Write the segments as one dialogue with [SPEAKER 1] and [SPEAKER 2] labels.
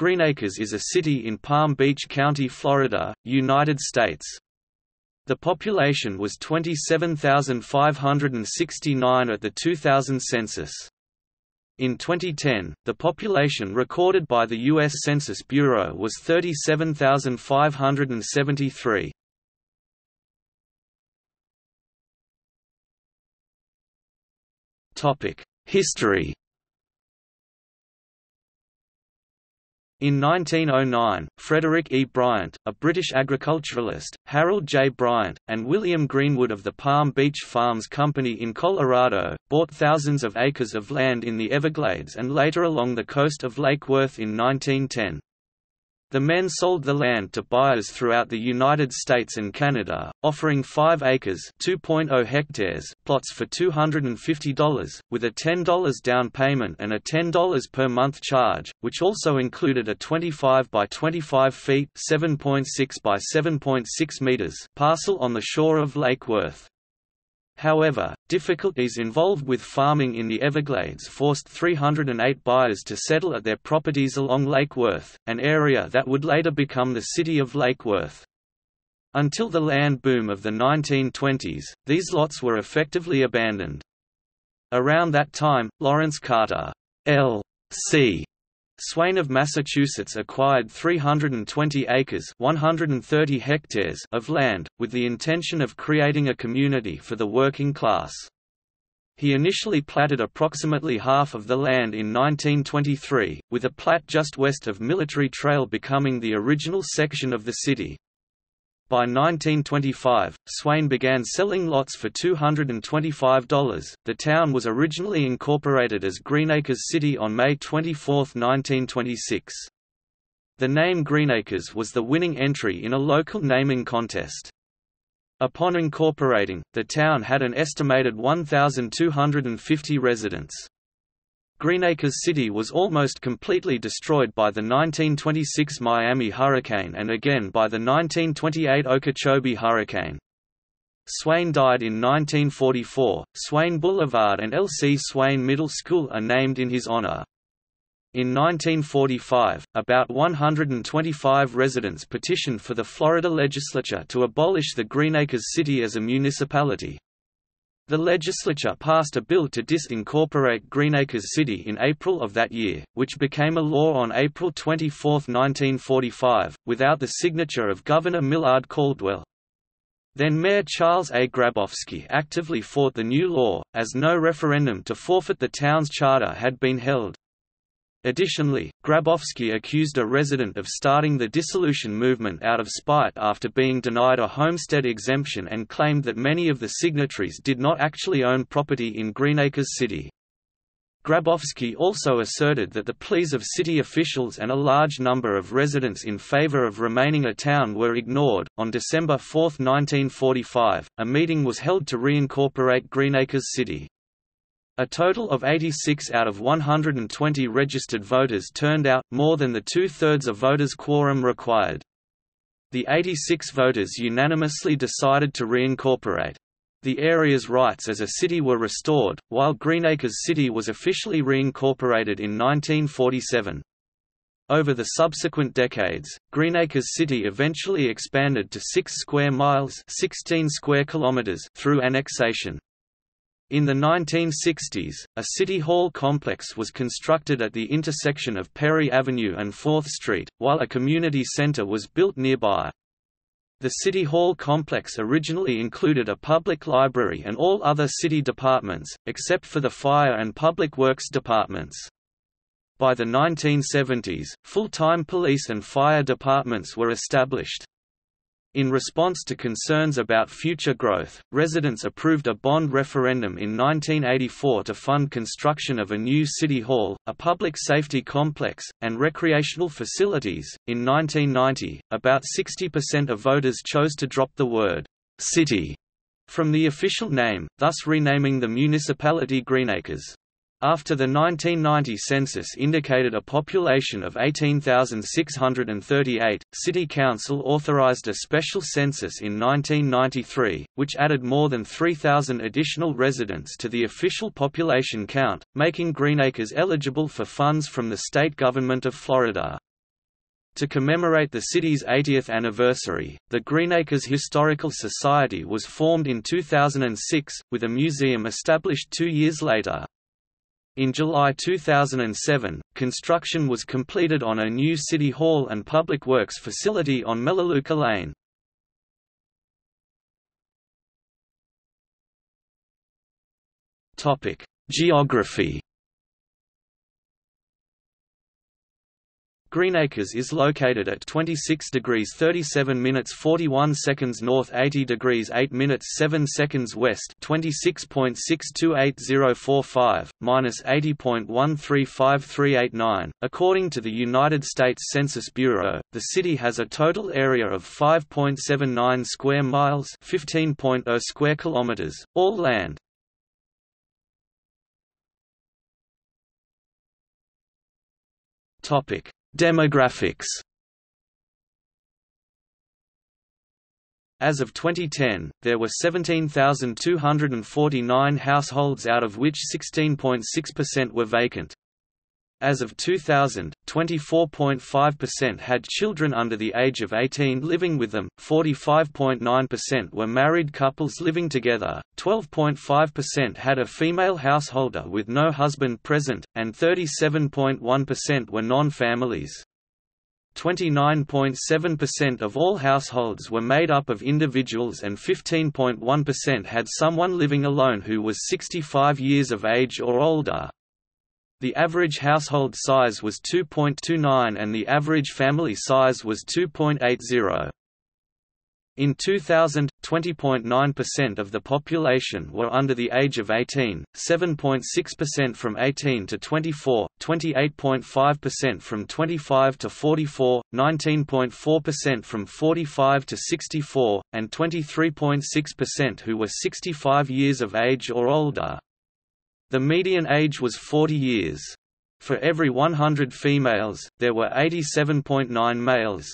[SPEAKER 1] Greenacres is a city in Palm Beach County, Florida, United States. The population was 27,569 at the 2000 census. In 2010, the population recorded by the U.S. Census Bureau was 37,573. History In 1909, Frederick E. Bryant, a British agriculturalist, Harold J. Bryant, and William Greenwood of the Palm Beach Farms Company in Colorado, bought thousands of acres of land in the Everglades and later along the coast of Lake Worth in 1910. The men sold the land to buyers throughout the United States and Canada, offering 5 acres (2.0 hectares) plots for $250, with a $10 down payment and a $10 per month charge, which also included a 25 by 25 feet (7.6 by 7.6 meters) parcel on the shore of Lake Worth. However, difficulties involved with farming in the Everglades forced 308 buyers to settle at their properties along Lake Worth, an area that would later become the city of Lake Worth. Until the land boom of the 1920s, these lots were effectively abandoned. Around that time, Lawrence Carter L.C. Swain of Massachusetts acquired 320 acres 130 hectares of land, with the intention of creating a community for the working class. He initially platted approximately half of the land in 1923, with a plat just west of Military Trail becoming the original section of the city. By 1925, Swain began selling lots for $225. The town was originally incorporated as Greenacres City on May 24, 1926. The name Greenacres was the winning entry in a local naming contest. Upon incorporating, the town had an estimated 1,250 residents. Greenacres City was almost completely destroyed by the 1926 Miami hurricane and again by the 1928 Okeechobee hurricane. Swain died in 1944. Swain Boulevard and L. C. Swain Middle School are named in his honor. In 1945, about 125 residents petitioned for the Florida legislature to abolish the Greenacres City as a municipality. The legislature passed a bill to disincorporate Greenacres City in April of that year, which became a law on April 24, 1945, without the signature of Governor Millard Caldwell. Then Mayor Charles A. Grabowski actively fought the new law, as no referendum to forfeit the town's charter had been held. Additionally, Grabowski accused a resident of starting the dissolution movement out of spite after being denied a homestead exemption and claimed that many of the signatories did not actually own property in Greenacres City. Grabowski also asserted that the pleas of city officials and a large number of residents in favor of remaining a town were ignored. On December 4, 1945, a meeting was held to reincorporate Greenacres City. A total of 86 out of 120 registered voters turned out, more than the two-thirds of voters quorum required. The 86 voters unanimously decided to reincorporate. The area's rights as a city were restored, while Greenacres City was officially reincorporated in 1947. Over the subsequent decades, Greenacres City eventually expanded to 6 square miles 16 square kilometers through annexation. In the 1960s, a City Hall complex was constructed at the intersection of Perry Avenue and 4th Street, while a community center was built nearby. The City Hall complex originally included a public library and all other city departments, except for the fire and public works departments. By the 1970s, full-time police and fire departments were established. In response to concerns about future growth, residents approved a bond referendum in 1984 to fund construction of a new city hall, a public safety complex, and recreational facilities. In 1990, about 60% of voters chose to drop the word city from the official name, thus renaming the municipality Greenacres. After the 1990 census indicated a population of 18,638, City Council authorized a special census in 1993, which added more than 3,000 additional residents to the official population count, making Greenacres eligible for funds from the state government of Florida. To commemorate the city's 80th anniversary, the Greenacres Historical Society was formed in 2006, with a museum established two years later. In July 2007, construction was completed on a new City Hall and Public Works facility on Melaleuca Lane. Geography Greenacres is located at 26 degrees 37 minutes 41 seconds north 80 degrees 8 minutes 7 seconds west 26.628045, minus 80.135389. According to the United States Census Bureau, the city has a total area of 5.79 square miles 15.0 square kilometers, all land. Topic Demographics As of 2010, there were 17,249 households out of which 16.6% were vacant. As of 2000, 24.5% had children under the age of 18 living with them, 45.9% were married couples living together, 12.5% had a female householder with no husband present, and 37.1% were non-families. 29.7% of all households were made up of individuals and 15.1% had someone living alone who was 65 years of age or older. The average household size was 2.29 and the average family size was 2.80. In 2000, 20.9% of the population were under the age of 18, 7.6% from 18 to 24, 28.5% from 25 to 44, 19.4% from 45 to 64, and 23.6% who were 65 years of age or older. The median age was 40 years. For every 100 females, there were 87.9 males.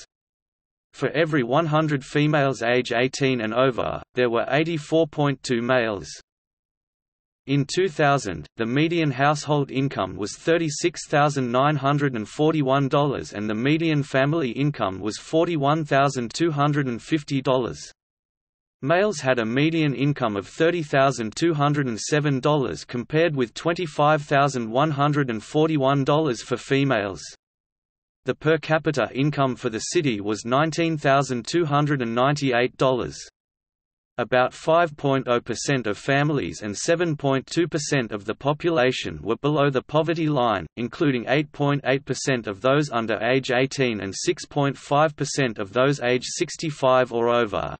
[SPEAKER 1] For every 100 females age 18 and over, there were 84.2 males. In 2000, the median household income was $36,941 and the median family income was $41,250. Males had a median income of $30,207 compared with $25,141 for females. The per capita income for the city was $19,298. About 5.0% of families and 7.2% of the population were below the poverty line, including 8.8% of those under age 18 and 6.5% of those age 65 or over.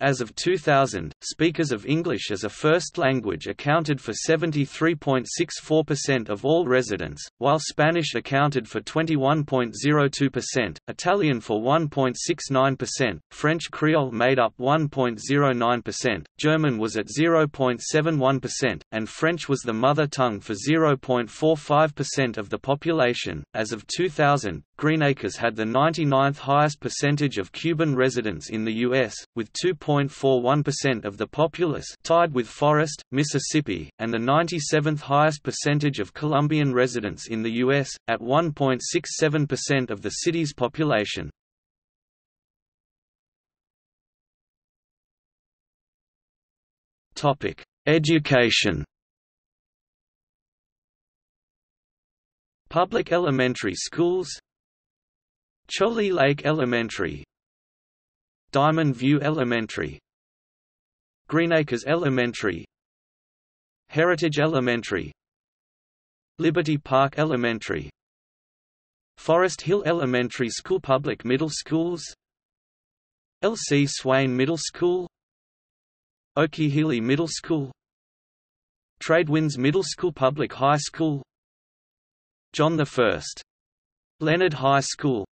[SPEAKER 1] As of 2000, speakers of English as a first language accounted for 73.64% of all residents, while Spanish accounted for 21.02%, Italian for 1.69%, French Creole made up 1.09%, German was at 0.71%, and French was the mother tongue for 0.45% of the population. As of 2000, Greenacres had the 99th highest percentage of Cuban residents in the U.S., with 2.41% of the populace tied with Forest, Mississippi, and the 97th highest percentage of Colombian residents in the U.S., at 1.67% of the city's population. Education Public elementary schools Cholee Lake Elementary Diamond View Elementary Greenacres Elementary Heritage Elementary Liberty Park Elementary Forest Hill Elementary School Public Middle Schools L. C. Swain Middle School Okeechobee Middle School Tradewinds Middle School Public High School John I. Leonard High School